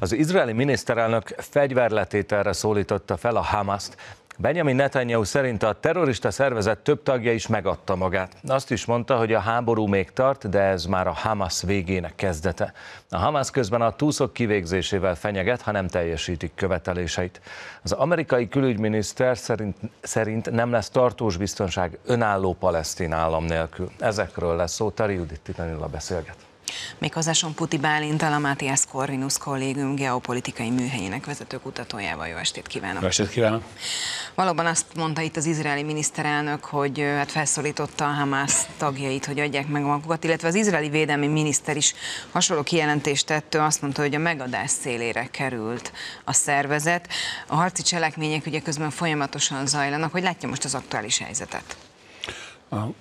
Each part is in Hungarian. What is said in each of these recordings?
Az izraeli miniszterelnök fegyverletételre szólította fel a Hamaszt. Benjamin Netanyahu szerint a terrorista szervezet több tagja is megadta magát. Azt is mondta, hogy a háború még tart, de ez már a Hamas végének kezdete. A Hamas közben a túszok kivégzésével fenyeget, ha nem teljesítik követeléseit. Az amerikai külügyminiszter szerint, szerint nem lesz tartós biztonság önálló palesztin állam nélkül. Ezekről lesz szó, Tari Judit beszélget. Méghozzá Puti Bálintal, a Matthias Corvinus kollégum geopolitikai műhelyének vezető kutatójával. Jó estét kívánok! Jó estét kívánok! Valóban azt mondta itt az izraeli miniszterelnök, hogy hát felszólította a Hamász tagjait, hogy adják meg magukat, illetve az izraeli védelmi miniszter is hasonló kijelentést tett, azt mondta, hogy a megadás szélére került a szervezet. A harci cselekmények ugye közben folyamatosan zajlanak, hogy látja most az aktuális helyzetet?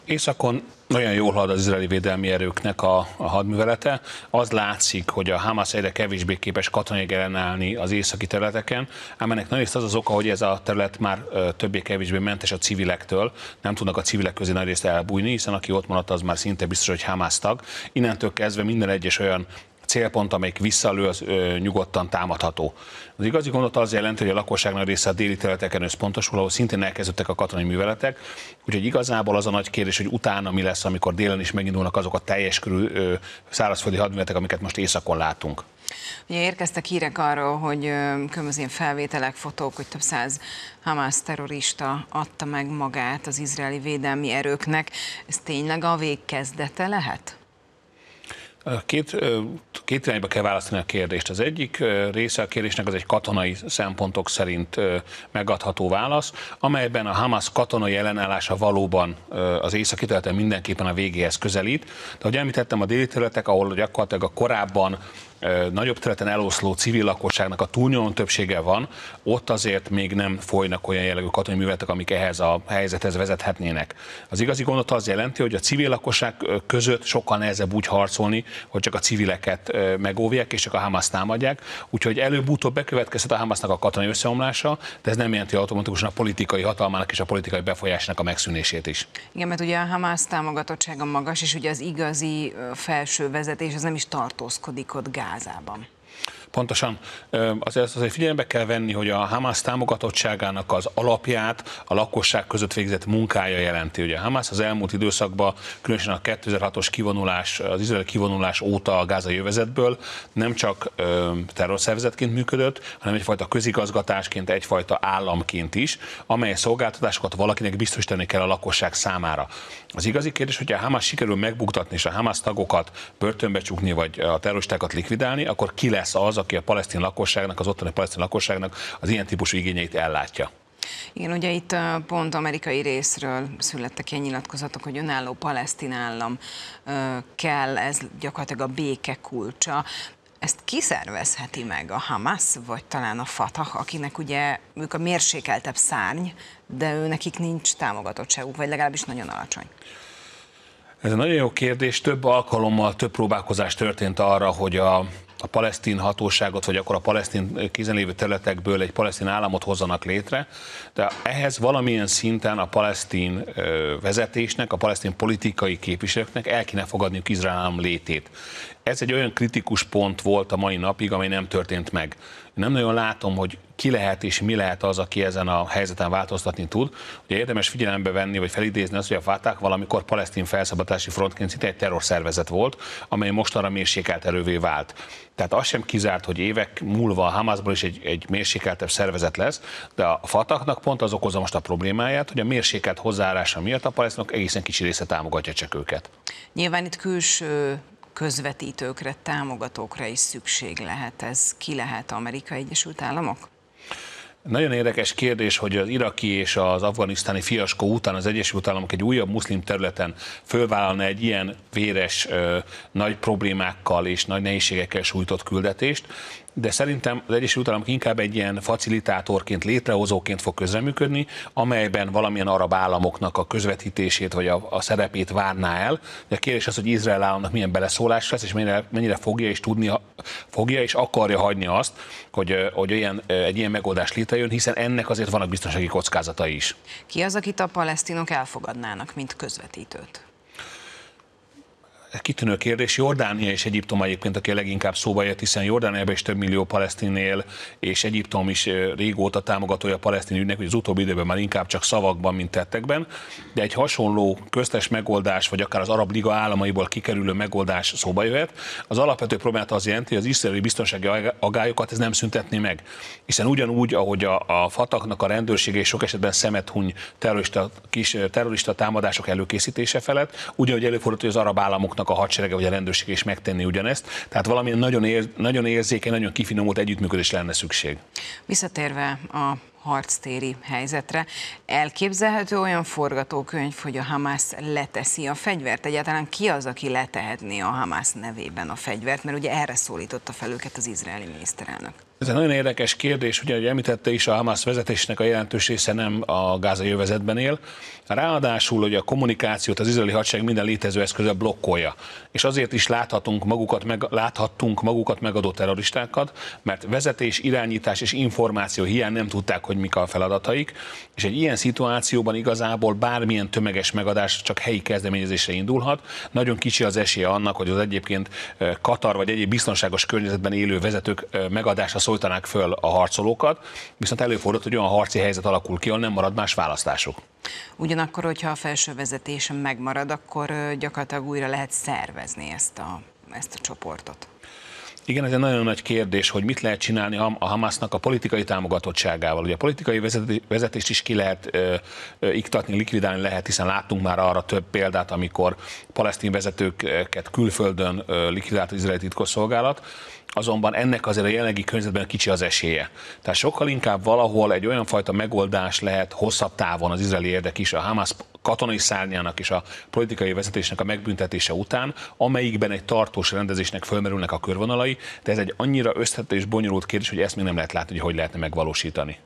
Északon nagyon jól halad az izraeli védelmi erőknek a, a hadművelete. Az látszik, hogy a Hamas egyre kevésbé képes katonai ellenállni az északi területeken, ám ennek nagy az az oka, hogy ez a terület már többé-kevésbé mentes a civilektől, nem tudnak a civilek közé nagy részt elbújni, hiszen aki ott maradt, az már szinte biztos, hogy Hamas tag. Innentől kezdve minden egyes olyan célpont, amelyik visszalő, az ö, nyugodtan támadható. Az igazi gondot az jelenti, hogy a lakosságnak része a déli területeken összpontosul, ahol szintén elkezdődtek a katonai műveletek, úgyhogy igazából az a nagy kérdés, hogy utána mi lesz, amikor délen is megindulnak azok a teljes körű ö, szárazföldi hadműveletek, amiket most északon látunk. Ugye érkeztek hírek arról, hogy különböző felvételek, fotók, hogy több száz Hamas terrorista adta meg magát az izraeli védelmi erőknek. Ez tényleg a végkezdete lehet? Két, két irányba kell választani a kérdést. Az egyik része a kérdésnek az egy katonai szempontok szerint megadható válasz, amelyben a Hamas katonai ellenállása valóban az északi területen mindenképpen a végéhez közelít. De ahogy említettem, a déli területek, ahol gyakorlatilag a korábban nagyobb területen eloszló civil lakosságnak a túlnyomó többsége van, ott azért még nem folynak olyan jellegű katonai műveletek, amik ehhez a helyzethez vezethetnének. Az igazi gondot az jelenti, hogy a civil lakosság között sokkal nehezebb úgy harcolni, hogy csak a civileket megóvják, és csak a Hamas támadják. Úgyhogy előbb-utóbb bekövetkezhet a Hamasnak a katonai összeomlása, de ez nem jelenti automatikusan a politikai hatalmának és a politikai befolyásnak a megszűnését is. Igen, mert ugye a Hamas támogatottsága magas, és ugye az igazi felső vezetés az nem is tartózkodik ott gáz Gázában. Pontosan. Azért, azért figyelembe kell venni, hogy a Hamas támogatottságának az alapját a lakosság között végzett munkája jelenti. Ugye a Hamas az elmúlt időszakban, különösen a 2006-os kivonulás, az izraeli kivonulás óta a gázai jövezetből nem csak terrorszervezetként működött, hanem egyfajta közigazgatásként, egyfajta államként is, amely szolgáltatásokat valakinek biztosítani kell a lakosság számára. Az igazi kérdés, hogy a Hamas sikerül megbuktatni és a Hamas tagokat börtönbe csukni, vagy a terroristákat likvidálni, akkor ki lesz az, aki a palesztin lakosságnak, az ottani palesztin lakosságnak az ilyen típusú igényeit ellátja. Igen, ugye itt pont amerikai részről születtek ilyen nyilatkozatok, hogy önálló palesztin állam kell, ez gyakorlatilag a béke kulcsa. Ezt kiszervezheti meg a Hamas, vagy talán a Fatah, akinek ugye ők a mérsékeltebb szárny, de ő nekik nincs támogatottságuk, vagy legalábbis nagyon alacsony. Ez egy nagyon jó kérdés. Több alkalommal, több próbálkozás történt arra, hogy a a palesztin hatóságot, vagy akkor a palesztin kézenlévő területekből egy palesztin államot hozzanak létre, de ehhez valamilyen szinten a palesztin vezetésnek, a palesztin politikai képviselőknek el kéne fogadniuk Izrael állam létét. Ez egy olyan kritikus pont volt a mai napig, amely nem történt meg. Nem nagyon látom, hogy ki lehet és mi lehet az, aki ezen a helyzeten változtatni tud. Ugye érdemes figyelembe venni, vagy felidézni azt, hogy a Fatah valamikor palesztin felszabadítási frontként szinte egy terrorszervezet volt, amely mostanra mérsékelt erővé vált. Tehát az sem kizárt, hogy évek múlva a Hamasból is egy, egy mérsékeltebb szervezet lesz, de a Fatahnak pont az okozza most a problémáját, hogy a mérsékelt hozzáállása miatt a palesztinok egészen kicsi része támogatja csak őket. Nyilván itt külső közvetítőkre, támogatókra is szükség lehet. Ez ki lehet Amerika Egyesült Államok? Nagyon érdekes kérdés, hogy az iraki és az afganisztáni fiaskó után az Egyesült Államok egy újabb muszlim területen fölvállalna egy ilyen véres, nagy problémákkal és nagy nehézségekkel sújtott küldetést de szerintem az Egyesült Államok inkább egy ilyen facilitátorként, létrehozóként fog közreműködni, amelyben valamilyen arab államoknak a közvetítését vagy a, a szerepét várná el. De a kérdés az, hogy Izrael államnak milyen beleszólás lesz, és mennyire, mennyire fogja és tudni, fogja és akarja hagyni azt, hogy, hogy olyan, egy ilyen megoldás létrejön, hiszen ennek azért vannak biztonsági kockázatai is. Ki az, akit a palesztinok elfogadnának, mint közvetítőt? Kitűnő kérdés. Jordánia és Egyiptom egyébként, aki leginkább szóba jött, hiszen Jordániában is több millió palesztin és Egyiptom is régóta támogatója a palesztin ügynek, hogy az utóbbi időben már inkább csak szavakban, mint tettekben. De egy hasonló köztes megoldás, vagy akár az Arab Liga államaiból kikerülő megoldás szóba jöhet. Az alapvető problémát az jelenti, hogy az iszraeli biztonsági agályokat ez nem szüntetné meg. Hiszen ugyanúgy, ahogy a, a Fataknak a rendőrsége és sok esetben szemet huny terrorista, kis terrorista támadások előkészítése felett, ugyanúgy előfordult, hogy az arab államoknak a hadserege vagy a rendőrség is megtenni ugyanezt. Tehát valami nagyon, ér, nagyon érzékeny, nagyon kifinomult együttműködés lenne szükség. Visszatérve a harctéri helyzetre. Elképzelhető olyan forgatókönyv, hogy a Hamas leteszi a fegyvert? Egyáltalán ki az, aki letehetné a Hamas nevében a fegyvert? Mert ugye erre szólította fel őket az izraeli miniszterelnök. Ez egy nagyon érdekes kérdés, ugye, hogy említette is, a Hamas vezetésnek a jelentős része nem a gázai övezetben él. Ráadásul, hogy a kommunikációt az izraeli hadsereg minden létező eszköze blokkolja. És azért is láthatunk magukat, meg, láthattunk magukat megadó terroristákat, mert vezetés, irányítás és információ hiány nem tudták, hogy mik a feladataik, és egy ilyen szituációban igazából bármilyen tömeges megadás csak helyi kezdeményezésre indulhat. Nagyon kicsi az esélye annak, hogy az egyébként Katar vagy egyéb biztonságos környezetben élő vezetők megadása szóltanák föl a harcolókat, viszont előfordult, hogy olyan harci helyzet alakul ki, ahol nem marad más választásuk. Ugyanakkor, hogyha a felső vezetés megmarad, akkor gyakorlatilag újra lehet szervezni ezt a, ezt a csoportot. Igen, ez egy nagyon nagy kérdés, hogy mit lehet csinálni a Hamasnak a politikai támogatottságával. Ugye a politikai vezetést is ki lehet ö, ö, iktatni, likvidálni lehet, hiszen láttunk már arra több példát, amikor palesztin vezetőket külföldön ö, likvidált az izraeli titkosszolgálat azonban ennek azért a jelenlegi környezetben kicsi az esélye. Tehát sokkal inkább valahol egy olyan fajta megoldás lehet hosszabb távon az izraeli érdek is, a Hamas katonai szárnyának és a politikai vezetésnek a megbüntetése után, amelyikben egy tartós rendezésnek fölmerülnek a körvonalai, de ez egy annyira összetett és bonyolult kérdés, hogy ezt még nem lehet látni, hogy hogy lehetne megvalósítani.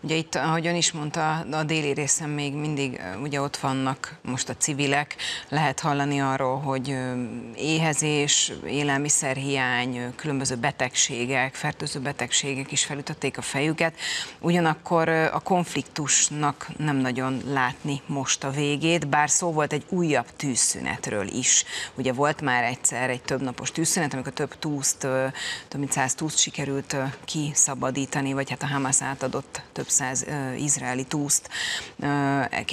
Ugye itt, ahogy ön is mondta, a déli részen még mindig ugye ott vannak most a civilek, lehet hallani arról, hogy éhezés, élelmiszerhiány, különböző betegségek, fertőző betegségek is felütötték a fejüket. Ugyanakkor a konfliktusnak nem nagyon látni most a végét, bár szó volt egy újabb tűzszünetről is. Ugye volt már egyszer egy többnapos tűzszünet, amikor több túszt, több mint száz túszt sikerült kiszabadítani, vagy hát a Hamas átadott több száz izraeli túszt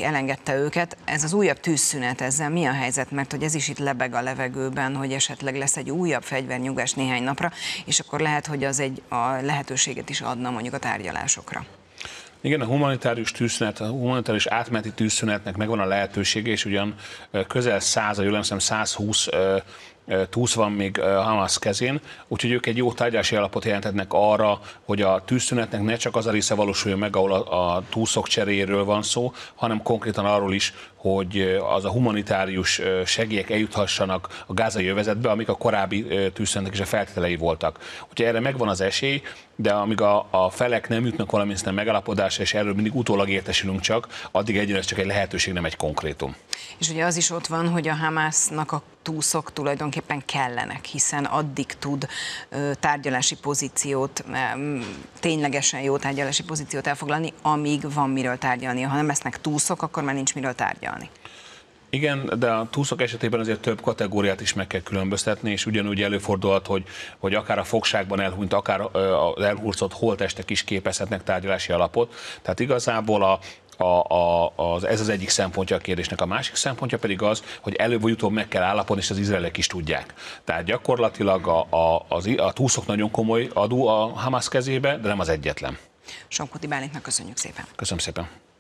elengedte őket. Ez az újabb tűzszünet, ezzel mi a helyzet? Mert hogy ez is itt lebeg a levegőben, hogy esetleg lesz egy újabb fegyvernyugás néhány napra, és akkor lehet, hogy az egy a lehetőséget is adna mondjuk a tárgyalásokra. Igen, a humanitárius tűzszünet, a humanitárius átmeneti tűzszünetnek megvan a lehetősége, és ugyan közel 100, a jól 120 túsz van még Hamas kezén, úgyhogy ők egy jó tárgyási alapot jelentetnek arra, hogy a tűzszünetnek ne csak az a része valósuljon meg, ahol a, a túszok cseréjéről van szó, hanem konkrétan arról is, hogy az a humanitárius segélyek eljuthassanak a gázai övezetbe, amik a korábbi tűzszünetnek is a feltételei voltak. Úgyhogy erre megvan az esély, de amíg a, a felek nem jutnak valamilyen szinten megalapodásra, és erről mindig utólag értesülünk csak, addig egyre csak egy lehetőség, nem egy konkrétum. És ugye az is ott van, hogy a Hamásznak a túszok tulajdonképpen kellenek, hiszen addig tud tárgyalási pozíciót, ténylegesen jó tárgyalási pozíciót elfoglalni, amíg van miről tárgyalni. Ha nem lesznek túszok, akkor már nincs miről tárgyalni. Igen, de a túszok esetében azért több kategóriát is meg kell különböztetni, és ugyanúgy előfordulhat, hogy, hogy akár a fogságban elhunyt, akár az elhurcolt holtestek is képezhetnek tárgyalási alapot. Tehát igazából a, a, a, az, ez az egyik szempontja a kérdésnek. A másik szempontja pedig az, hogy előbb vagy utóbb meg kell állapodni, és az izraelek is tudják. Tehát gyakorlatilag a, a, az, a túszok nagyon komoly adó a Hamas kezébe, de nem az egyetlen. Sonkuti Bálintnak köszönjük szépen. Köszönöm szépen.